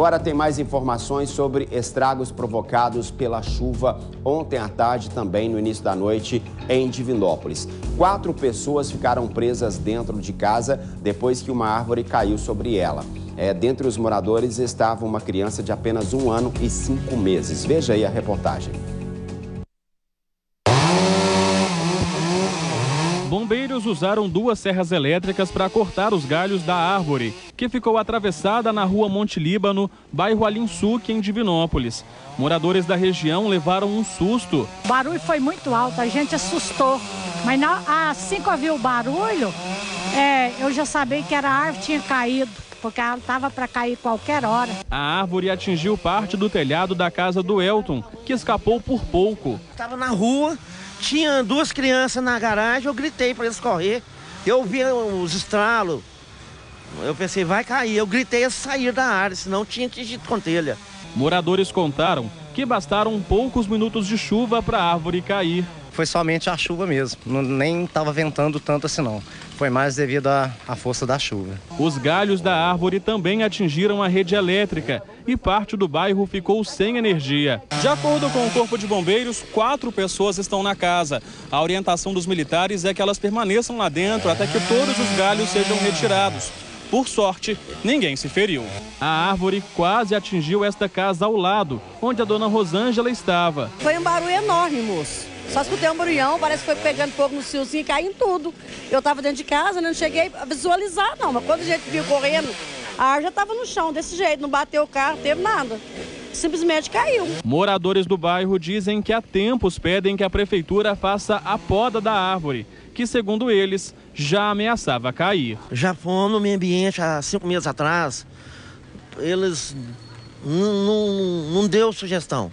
Agora tem mais informações sobre estragos provocados pela chuva ontem à tarde, também no início da noite, em Divinópolis. Quatro pessoas ficaram presas dentro de casa depois que uma árvore caiu sobre ela. É, dentre os moradores estava uma criança de apenas um ano e cinco meses. Veja aí a reportagem. Usaram duas serras elétricas para cortar os galhos da árvore, que ficou atravessada na rua Monte Líbano, bairro Alinsuque, em Divinópolis. Moradores da região levaram um susto. O barulho foi muito alto, a gente assustou. Mas assim que eu vi o barulho, é, eu já sabia que era a árvore tinha caído porque ela estava para cair qualquer hora. A árvore atingiu parte do telhado da casa do Elton, que escapou por pouco. Estava na rua, tinha duas crianças na garagem, eu gritei para eles correr. Eu vi os estralos. Eu pensei, vai cair. Eu gritei a sair da área, senão tinha atingido com telha. Moradores contaram que bastaram poucos minutos de chuva para a árvore cair. Foi somente a chuva mesmo, não, nem estava ventando tanto assim não. Foi mais devido à, à força da chuva. Os galhos da árvore também atingiram a rede elétrica e parte do bairro ficou sem energia. De acordo com o Corpo de Bombeiros, quatro pessoas estão na casa. A orientação dos militares é que elas permaneçam lá dentro até que todos os galhos sejam retirados. Por sorte, ninguém se feriu. A árvore quase atingiu esta casa ao lado, onde a dona Rosângela estava. Foi um barulho enorme, moço. Só escutei um barulhão, parece que foi pegando fogo no fiozinho e caindo tudo. Eu estava dentro de casa, né, não cheguei a visualizar, não. Mas quando a gente viu correndo, a árvore já estava no chão, desse jeito, não bateu o carro, não teve nada. Simplesmente caiu. Moradores do bairro dizem que há tempos pedem que a prefeitura faça a poda da árvore, que, segundo eles, já ameaçava cair. Já fomos no meio ambiente há cinco meses atrás. Eles não, não deu sugestão.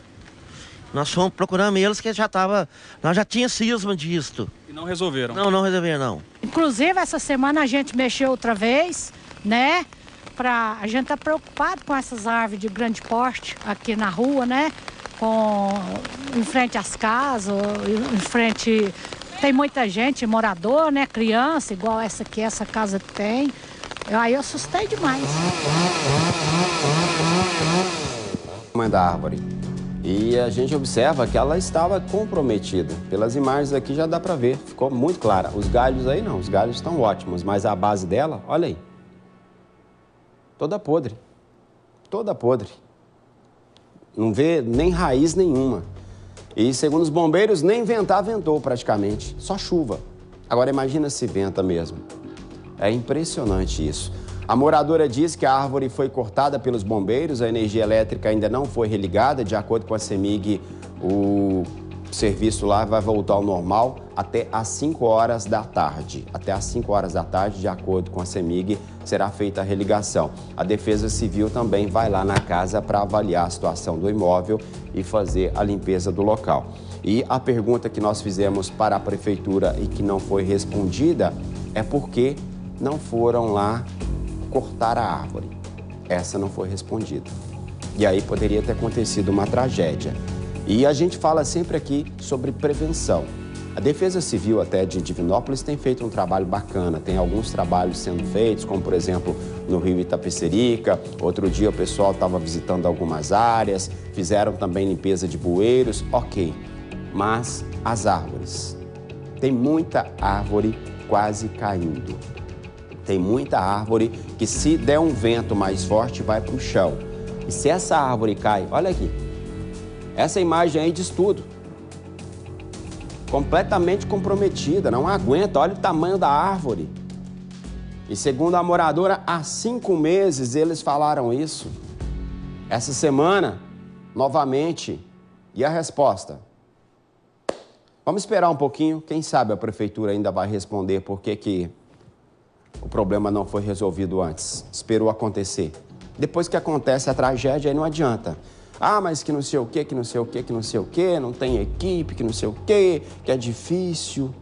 Nós fomos procurando eles que já estava. Nós já tinha cisma disto. E não resolveram? Não, não resolveram, não. Inclusive, essa semana a gente mexeu outra vez, né? Pra, a gente está preocupado com essas árvores de grande porte aqui na rua, né? Com, em frente às casas, em frente. Tem muita gente, morador, né? Criança, igual essa aqui, essa casa tem. Eu, aí eu assustei demais. Mãe da árvore. E a gente observa que ela estava comprometida. Pelas imagens aqui já dá para ver, ficou muito clara. Os galhos aí não, os galhos estão ótimos, mas a base dela, olha aí. Toda podre. Toda podre. Não vê nem raiz nenhuma. E segundo os bombeiros, nem ventar ventou praticamente, só chuva. Agora imagina se venta mesmo. É impressionante isso. A moradora diz que a árvore foi cortada pelos bombeiros, a energia elétrica ainda não foi religada. De acordo com a CEMIG, o serviço lá vai voltar ao normal até às 5 horas da tarde. Até às 5 horas da tarde, de acordo com a CEMIG, será feita a religação. A Defesa Civil também vai lá na casa para avaliar a situação do imóvel e fazer a limpeza do local. E a pergunta que nós fizemos para a prefeitura e que não foi respondida é por que não foram lá cortar a árvore. Essa não foi respondida. E aí poderia ter acontecido uma tragédia. E a gente fala sempre aqui sobre prevenção. A Defesa Civil até de Divinópolis tem feito um trabalho bacana, tem alguns trabalhos sendo feitos, como por exemplo no Rio Itapecerica. Outro dia o pessoal estava visitando algumas áreas, fizeram também limpeza de bueiros, ok. Mas as árvores, tem muita árvore quase caindo. Tem muita árvore que, se der um vento mais forte, vai para o chão. E se essa árvore cai, olha aqui, essa imagem aí diz tudo. Completamente comprometida, não aguenta, olha o tamanho da árvore. E segundo a moradora, há cinco meses eles falaram isso. Essa semana, novamente. E a resposta? Vamos esperar um pouquinho, quem sabe a prefeitura ainda vai responder por que, que o problema não foi resolvido antes. Esperou acontecer. Depois que acontece a tragédia, aí não adianta. Ah, mas que não sei o quê, que não sei o quê, que não sei o quê, não tem equipe, que não sei o quê, que é difícil.